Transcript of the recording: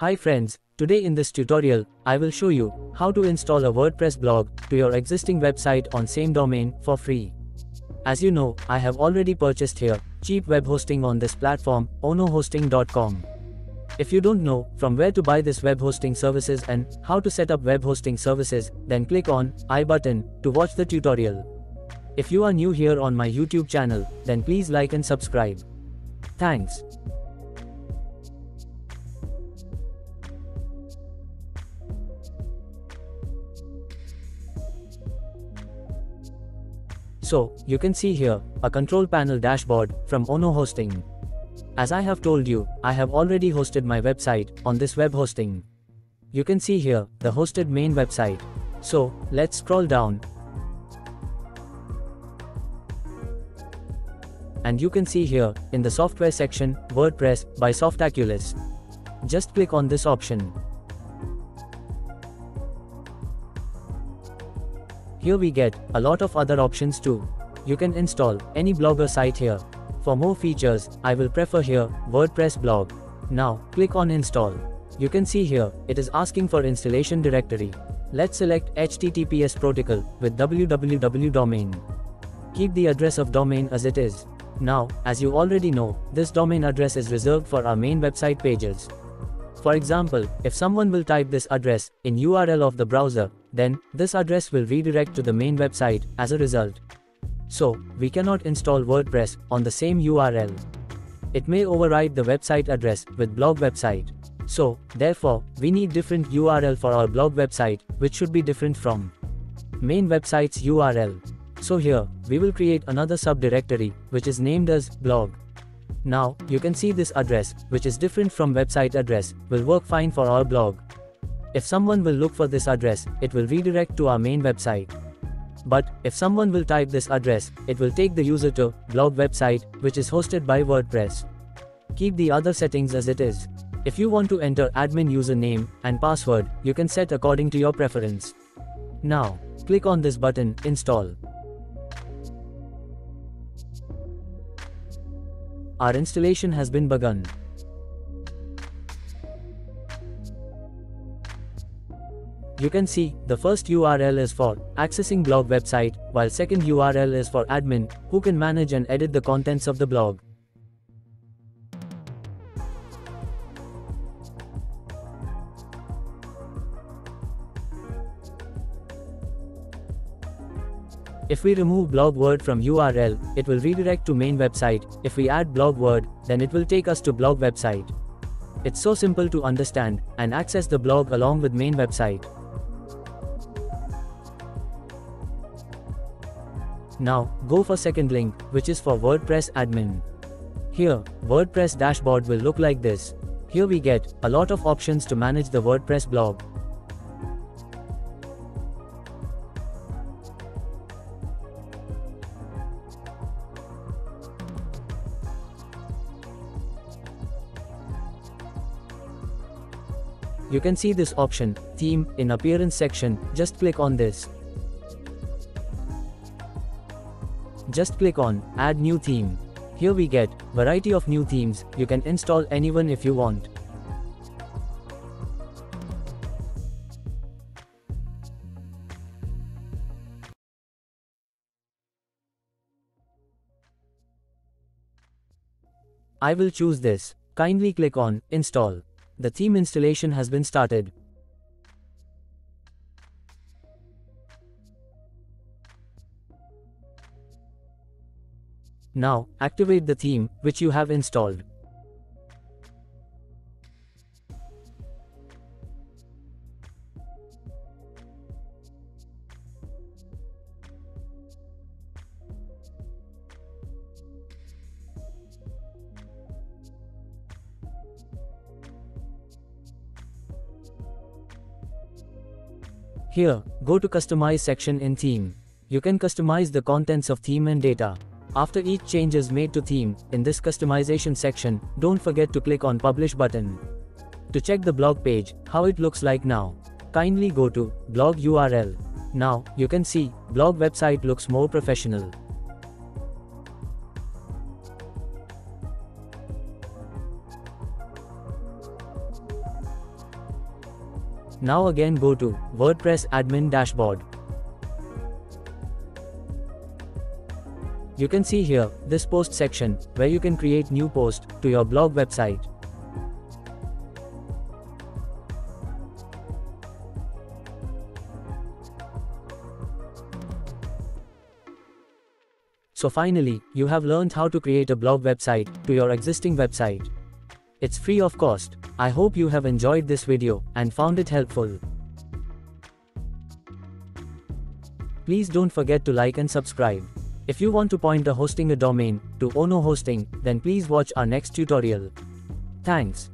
Hi friends, today in this tutorial, I will show you how to install a WordPress blog to your existing website on same domain for free. As you know, I have already purchased here cheap web hosting on this platform, onohosting.com. If you don't know from where to buy this web hosting services and how to set up web hosting services, then click on I button to watch the tutorial. If you are new here on my YouTube channel, then please like and subscribe. Thanks. So, you can see here, a control panel dashboard from Ono Hosting. As I have told you, I have already hosted my website on this web hosting. You can see here, the hosted main website. So, let's scroll down. And you can see here, in the software section, WordPress by Softaculous. Just click on this option. Here we get a lot of other options too. You can install any blogger site here. For more features, I will prefer here WordPress blog. Now, click on install. You can see here, it is asking for installation directory. Let's select HTTPS protocol with www domain. Keep the address of domain as it is. Now, as you already know, this domain address is reserved for our main website pages. For example, if someone will type this address in URL of the browser, then this address will redirect to the main website as a result. So, we cannot install WordPress on the same URL. It may override the website address with blog website. So, therefore, we need different URL for our blog website, which should be different from main website's URL. So here, we will create another subdirectory, which is named as blog. Now, you can see this address, which is different from website address, will work fine for our blog. If someone will look for this address, it will redirect to our main website. But, if someone will type this address, it will take the user to blog website, which is hosted by WordPress. Keep the other settings as it is. If you want to enter admin username and password, you can set according to your preference. Now, click on this button, install. Our installation has been begun. You can see, the first URL is for accessing blog website, while second URL is for admin, who can manage and edit the contents of the blog. If we remove blog word from URL, it will redirect to main website. If we add blog word, then it will take us to blog website. It's so simple to understand and access the blog along with main website. Now, go for second link, which is for WordPress admin. Here, WordPress dashboard will look like this. Here we get a lot of options to manage the WordPress blog. You can see this option, theme, in appearance section, just click on this. Just click on, add new theme. Here we get, variety of new themes, you can install anyone if you want. I will choose this. Kindly click on, install. The theme installation has been started. Now, activate the theme, which you have installed. Here, go to Customize section in Theme. You can customize the contents of theme and data. After each change is made to theme, in this customization section, don't forget to click on Publish button. To check the blog page, how it looks like now, kindly go to blog URL. Now, you can see, blog website looks more professional. Now again go to WordPress admin dashboard. You can see here, this post section, where you can create new post to your blog website. So finally, you have learned how to create a blog website to your existing website. It's free of cost. I hope you have enjoyed this video and found it helpful. Please don't forget to like and subscribe. If you want to point a hosting a domain to Ono Hosting, then please watch our next tutorial. Thanks.